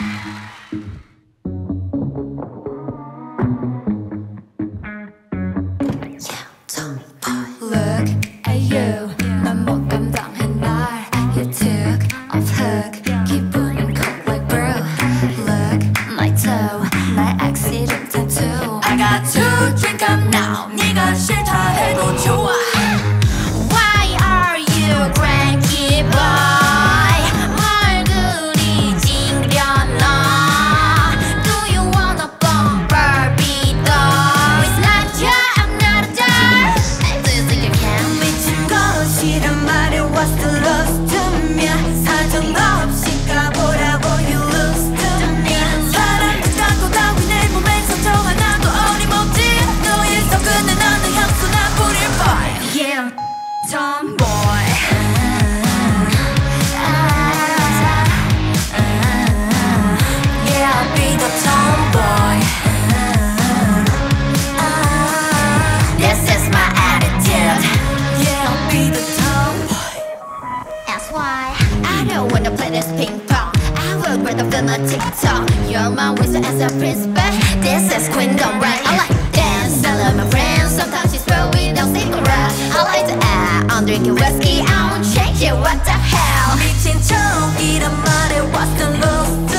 Yeah, tell me. a TikTok. You're my wizard as a prince, but This is Queendom, right? I like dance, I love my friends. Sometimes she's real, we don't stick around. I like to act, I'm drinking whiskey. I won't change it, what the hell? 미친 척, 이런 말에 what's the look?